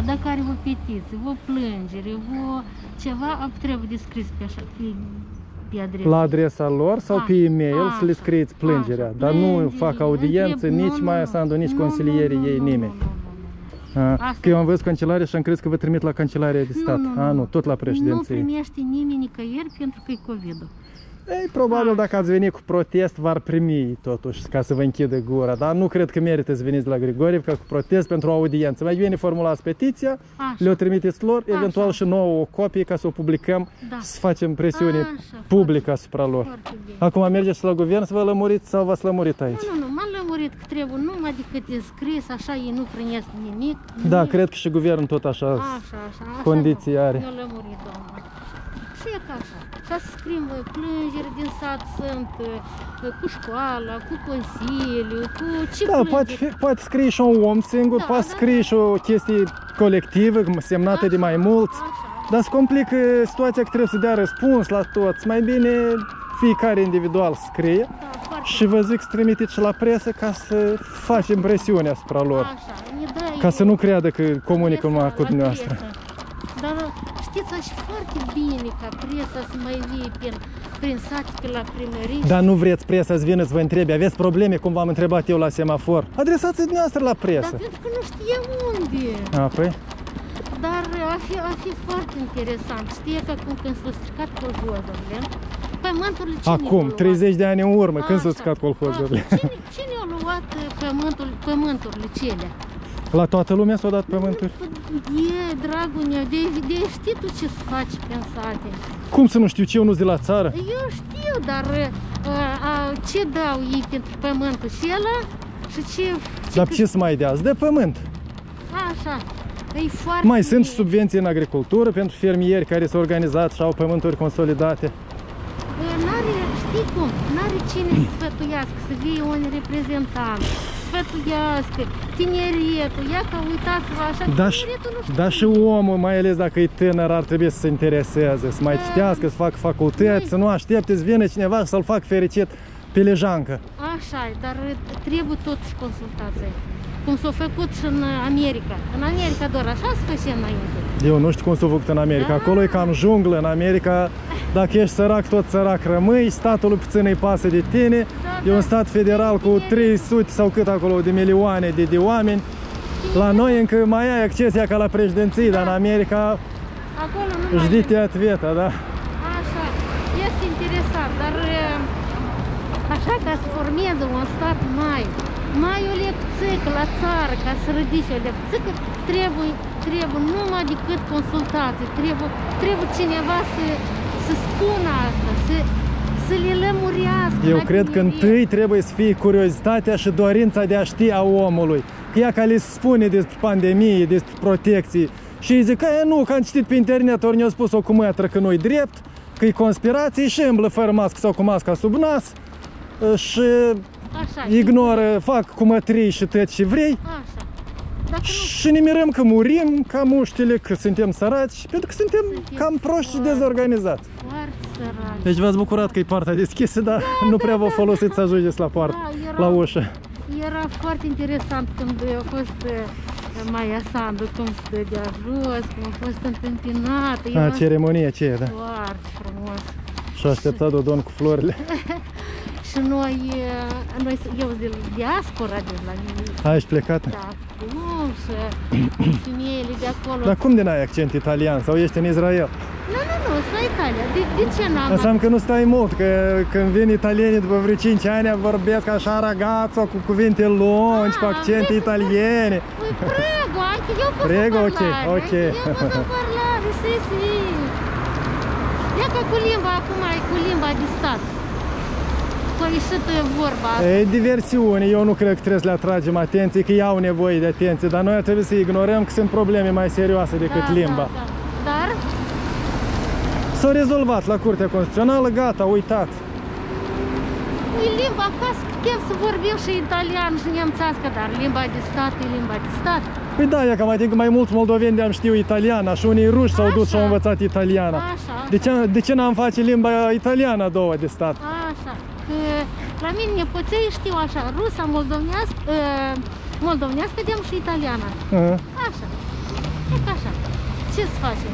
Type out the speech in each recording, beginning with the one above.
România, dacă are o petiție, o plângere, o ceva, trebuie de scris pe așa, pe, pe adresă. La adresa lor sau A, pe e-mail să le așa, scrieți plângerea, așa, dar nu plângere, fac audiență întreb- nici nu, Maia nu, Sandu, nici nu, nu, consilierii nu, ei, nu, nimeni. Nu, nu, nu, nu. A, Asta Că eu am e. văzut cancelarea și am crezut că vă trimit la Cancelaria de Stat. A, nu, tot la Nu președinție. primește nimeni nicăieri pentru că e COVID-ul. Ei, probabil dacă ați venit cu protest, v-ar primi totuși ca să vă închidă gura, dar nu cred că merită să veniți la Grigorivca cu protest pentru o audiență. Mai bine formulați petiția, Așa. le-o trimiteți lor, eventual Așa. și nouă o copie ca să o publicăm Da. și să facem presiune Așa, publică asupra lor. Foarte bine. Acum mergeți la guvern să vă lămuriți sau v-ați lămurit aici? Nu, nu, nu, m-am lămurit că trebuie numai decât e scris, așa ei nu primesc nimic. Da, nimic. cred că și guvernul tot așa. Așa, așa, așa. condiții nu. are. Ne-a lămurit, domnul. Și e ca așa. Ca să scrim uh, plângeri din sat sunt uh, cu școala, cu consiliu, cu ce Da, plângeri. poate, fi, poate scrie și un om singur, Da, poate da, scrie și o chestie colectivă, semnată de mai mulți. Așa. Dar se complică situația că trebuie să dea răspuns la toți. Mai bine fiecare individual scrie Da, foarte și vă zic să trimiteți și la presă ca să facem presiune asupra lor. Așa, ne dă Ca să nu creadă că comunică presa, numai cu la dumneavoastră. presă. Dar știți, aș foarte bine ca presa să mai vie prin, prin sate pe la primărie. Dar nu vreți presa să vină să vă întrebe, aveți probleme cum v-am întrebat eu la semafor? Adresați-ți dumneavoastră la Dar presă. pentru că nu știe unde. A, păi? Dar a fi, a fi foarte interesant. Știe că acum când s-au stricat colhozurile, pământurile cine Acum, le-a 30 de ani în urmă, când s-au Așa. scat colhozurile? A, Cine, cine a luat uh, pământul, pământurile cele? La toată lumea s-au dat pământuri? E, dragul meu, de, de știi tu ce să faci pe sate. Cum să nu știu ce, eu nu de la țară? Eu știu, dar a, a, ce dau ei pentru pământul și ăla? Și ce... Dar ce să mai dea? Îți dă pământ. Așa, e foarte... Mai sunt și subvenții în agricultură pentru fermieri care s-au organizat și au pământuri consolidate. Bă, N-are, știi cum, n-are cine să sfătuiască, să fie un reprezentant, sfătuiască, tineretul, ia că uitați-vă așa, Dar și, tineretul nu știe. dar și omul, mai ales dacă e tânăr, ar trebui să se intereseze, să mai Da. citească, să facă facultăți, să nu aștepte să vină cineva să-l facă fericit pe lejancă. Așa e, dar trebuie totuși consultație. Cum s-a făcut și în America. În America doar așa se făcea înainte. Eu nu știu cum s-a făcut în America. Da. Acolo e cam junglă. În America, dacă ești sărac, tot sărac rămâi. Statul puțin îi pasă de tine. Da, E un da. stat federal cu 300 sau cât acolo de milioane de, de oameni. La noi încă mai ai accesia ca la președinții, dar în America Acolo nu mai jdi te atveta, da? Așa, este interesant, dar e, așa ca să formeze un stat mai, mai o lecțică la țară, ca să ridice o lecțică, trebuie, trebuie numai decât consultații, trebuie, trebuie cineva să, să spună asta, să, să le lămurească. Eu la cred că tineret. întâi trebuie să fie curiozitatea și dorința de a ști a omului. Că ea ca le spune despre pandemie, despre protecții. Și îi zic că "E, nu, că am citit pe internet, ori ne-a spus o cu mătră că nu-i drept, că e conspirație și îmblă fără mască sau cu masca sub nas și Așa, ignoră, fac cu mătrii și tot ce vrei Așa. Dacă nu și ne mirăm că murim ca muștile, că suntem săraci, pentru că suntem Suntem cam proști și foarte. dezorganizați. foarte săraci. Deci v-ați bucurat că e partea deschisă, dar nu prea vă folosiți să ajungeți la poartă, Da, era- la ușă. Era foarte interesant când a fost uh, Maia Sandu, cum stă de jos, cum a fost întâmpinată. A, Era ceremonie ce e, da. foarte frumos. Și a așteptat o domn cu florile. Și noi, uh, noi eu sunt de diaspora de la A, ești plecat? da, nu, și femeile de acolo. Dar cum din ai accent italian? Sau ești în Israel? Nu, nu, nu, sunt la Italia. De, de ce n-am? Înseamnă că nu stai mult, că când vin italienii după vreo 5 ani vorbesc așa ragazzo, cu cuvinte lungi, cu Ah, accente vezi? italiene. Păi prego, anche io posso Prego, ok, parlare, ok. anche io posso parlare, sì, sì. Ia că cu limba acum e cu limba de stat. Că a ieșit uh, vorba. E diversiune, eu nu cred că trebuie să le atragem atenție, că ei au nevoie de atenție, dar noi ar trebui să ignorăm că sunt probleme mai serioase decât Da, limba. Da, da. Dar S-au rezolvat la Curtea Constituțională, gata, uitați. e limba acasă, putem să vorbim și italian și nemțească, dar limba de stat e limba de stat. Păi da, e cam adică mai mulți moldoveni de-am știu italiana și unii ruși s-au dus și au Așa. învățat italiana. Așa. De ce, de ce n-am face limba italiană a doua de stat? Așa, că la mine nepoței știu așa, rusa, moldovnească, uh, moldovnească, de și italiana. Uh, Așa. E ca așa. Ce să facem?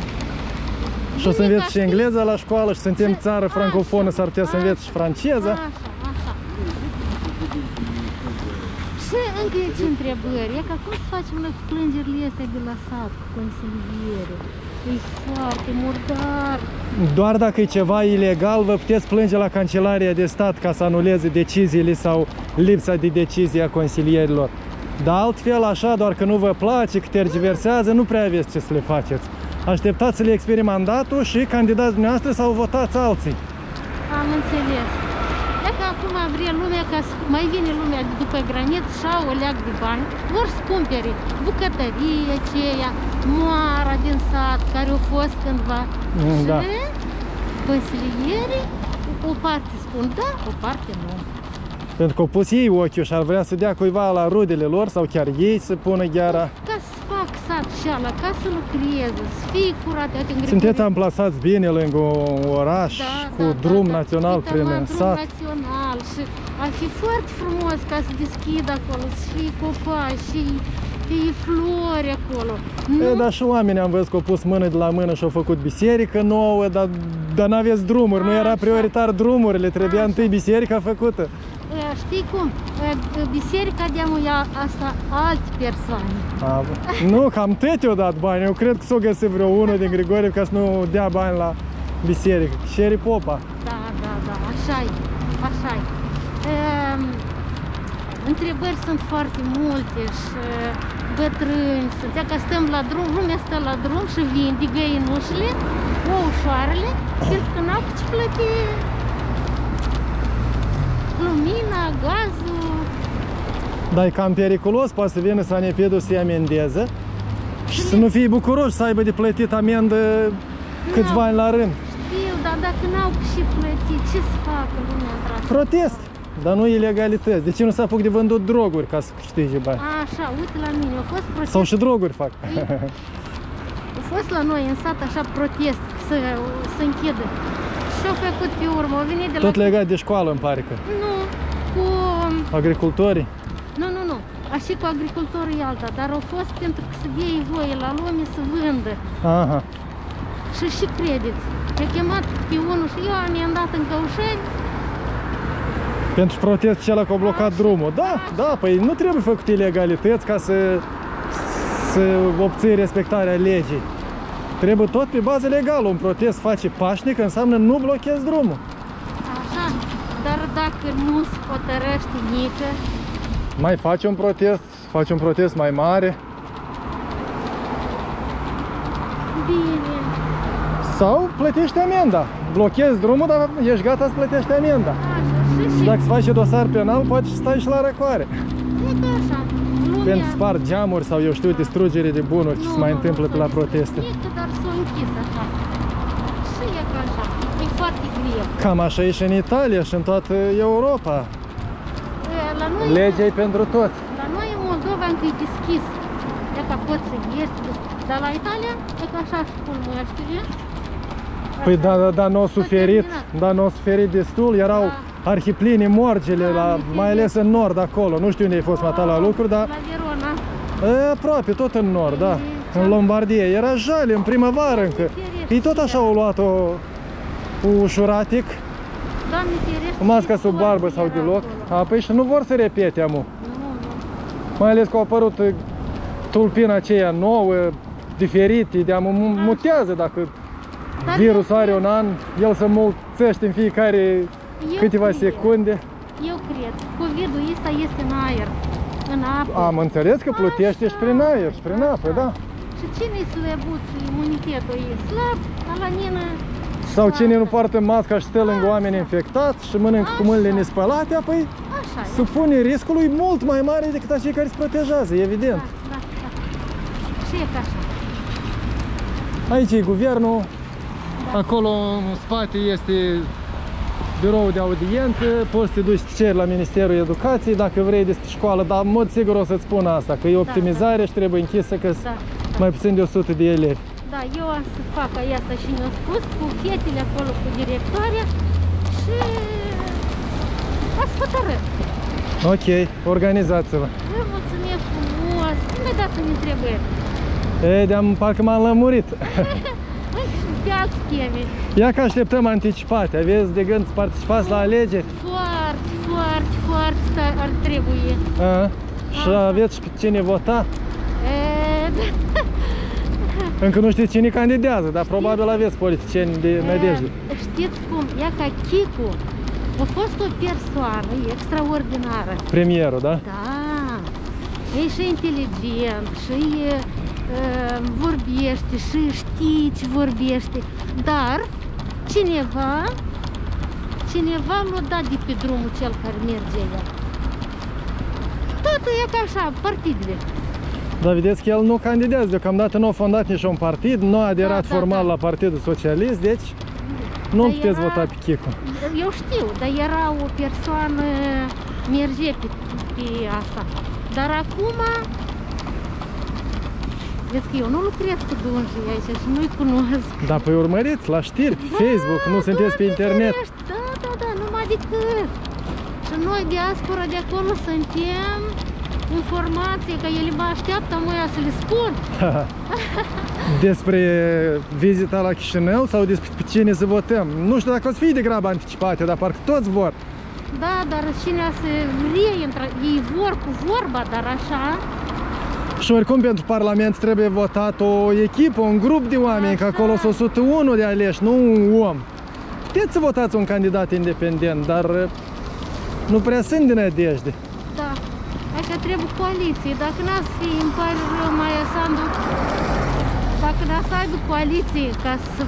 Și o să Bine, înveți dar și știi- engleza la școală și suntem Ce- țară francofonă, Așa, s-ar putea să înveți și franceza. Așa, așa. Și încă e ce întrebări. E ca cum să facem noi cu plângerile astea de la sat, cu consiliere? E foarte murdar. Doar dacă e ceva ilegal, vă puteți plânge la Cancelaria de Stat ca să anuleze deciziile sau lipsa de decizie a consilierilor. Dar altfel, așa, doar că nu vă place, că tergiversează, nu prea aveți ce să le faceți. Așteptați să le expire mandatul și candidați dumneavoastră sau votați alții. Am înțeles. E că acum vrea lumea ca să mai vine lumea de după granit și șau o leac de bani, vor să cumpere bucătărie aceea, moara din sat care au fost cândva. Mm, și da. consilierii, o parte spun da, o parte nu. Pentru că au pus ei ochiul și ar vrea să dea cuiva la rudele lor sau chiar ei să pună gheara. Ca să fac sat și ala, ca să lucreze, să fie curat. Uite, în Sunteți Grigore- amplasați bine lângă un oraș cu drum național Uite, prin mă, drum sat. național și ar fi foarte frumos ca să deschid acolo, să fie copaci și fie flori acolo. E, dar și oamenii am văzut că au pus mână de la mână și au făcut biserică nouă, dar, dar n-aveți drumuri, nu era Așa. prioritar drumurile, trebuia Așa. întâi biserica făcută. E, Știi cum? E, Biserica de ia asta alte persoane. A, nu, cam tăte o dat bani, eu cred că s-o găsit vreo unul din Grigore ca să nu dea bani la biserică. Șeri Popa. Da, da, da, așa e, așa e. Ehm, Întrebări sunt foarte multe și bătrâni sunt. Ia că stăm la drum, lumea stă la drum și vinde găinușele, oușoarele, pentru că n-au ce plăti lumina, gazul. Dar e cam periculos, poate să vină sanepedul să-i amendeze și să nu fie bucuroși să aibă de plătit amendă câțiva Nu. ani la rând. Știu, dar dacă n-au și plătit, ce să facă lumea într Protest, dar nu ilegalități. De ce nu se apuc de vândut droguri ca să câștige bani? Așa, uite la mine, a fost protest Sau și droguri fac. A fost la noi în sat așa protest să, să închidă. Și au făcut pe urmă, au venit de la... Tot legat de școală, îmi pare că. Nu, cu... Agricultorii. Nu, nu, nu. A și cu agricultorii alta, dar au fost pentru că să dea voie la lume să vândă. Aha. Și și credeți. I-a chemat pe unul și eu am i-am dat în căușeni. Pentru protest cel că au blocat drumul. Da, da, păi nu trebuie făcut ilegalități ca să, să obții respectarea legii. Trebuie tot pe bază legală. Un protest face pașnic înseamnă nu blochezi drumul. Așa. Dar dacă nu se hotărăște nică, Mai faci un protest, faci un protest mai mare bine. sau plătești amenda. Blochezi drumul, dar ești gata să plătești amenda. Așa. Și, Și și dacă îți faci dosar penal, poți să stai și la răcoare. e ca așa. Lumea... Pentru spart geamuri sau eu știu, distrugere de bunuri, ce se mai întâmplă pe la proteste. E că dar s-a închis așa. Și e ca așa. E foarte greu. Cam așa e și în Italia și în toată Europa. E, La noi, Legea e pentru toți. la noi în Moldova încă e deschis. E ca poți să ieși. Dar la Italia e ca așa și cum mă știi? Păi da, da, da, n-au suferit, terminat. da, n-au suferit destul, erau Da. Arhipline morgele, Da, la, am mai ales în nord acolo, nu știu unde ai fost mata la lucruri, dar La Verona. e, aproape, tot în nord, da, E, în Lombardia, era jale, în primăvară încă, ei tot așa au luat-o ușuratic, Doamne ferește. cu masca ce sub soare barbă sau era deloc, acolo. a, păi și nu vor să repete amu, Nu, nu. mai ales că au apărut e, tulpina aceea nouă, diferite, de amu mu- mutează dacă Dar virusul eu are un an, el se mulțește în fiecare Eu câteva cred. secunde. Eu cred. Covid-ul ăsta este în aer. În apă. Am înțeles că plutește și prin aer și prin apă, da. Și cine e slăbuț, imunitetul e slab, dar la nină... Sau cine nu poartă masca și stă lângă oameni infectați și mănâncă cu mâinile nespălate, apoi Așa e. supune riscului mult mai mare decât acei care se protejează, evident. Da, da, da. Și e ca așa. Aici e guvernul, acolo în spate este birou de audiență, poți să te duci să ceri la Ministerul Educației dacă vrei despre școală, dar în mod sigur o să-ți spun asta, că e optimizare și trebuie închisă că sunt Da, da. mai puțin de 100 de elevi. Da, eu am să fac asta și mi-a spus cu fetele acolo, cu directoarea și ați hotărât. Ok, organizați-vă. Vă mulțumesc frumos. Nu mai dați-mi întrebări. E, de-am, parcă m-am lămurit. Pe alți chemi. Ia că așteptăm anticipate. Aveți de gând să participați la alegeri? Foarte, foarte, foarte sta- ar trebui. A? Și aveți și pe cine vota? E, da. Încă nu știți cine candidează, dar probabil aveți politicieni de nădejde. E, Știți cum? Ia ca Chicu a fost o persoană extraordinară. Premierul, da? Da, e și inteligent, și e, uh, vorbește, și știe ce vorbește, dar cineva, cineva nu dat de pe drumul cel care merge el. Totul e ca așa, partidele. Dar vedeți că el nu candidează, deocamdată nu a fondat nici un partid, nu a aderat Da, da, formal da. la Partidul Socialist, deci nu Dar puteți era- vota pe Chicu. Eu știu, dar era o persoană, merge pe, pe asta. Dar acum, vezi că eu nu lucrez cu dânsii aici și nu-i cunosc. Dar păi urmăriți la știri, pe Facebook, nu sunteți pe Doamne internet. ferește, Da, da, da, numai decât. Și noi, diaspora de acolo, suntem informație, că ele mă așteaptă moia să le spun. Despre vizita la Chișinău sau despre pe cine să votăm. Nu știu dacă o să fie degrabă anticipate, dar parcă toți vor. Da, dar cine să reintră, ei vor cu vorba, dar așa, Și oricum pentru Parlament trebuie votat o echipă, un grup de oameni, că Așa. acolo sunt 101 de aleși, nu un om. Puteți să votați un candidat independent, dar uh, nu prea sunt din nădejde. da. Așa trebuie coaliție. Dacă n-ați fi, îmi pare rău, Maia Sandu, dacă n-ați să aibă coaliție ca să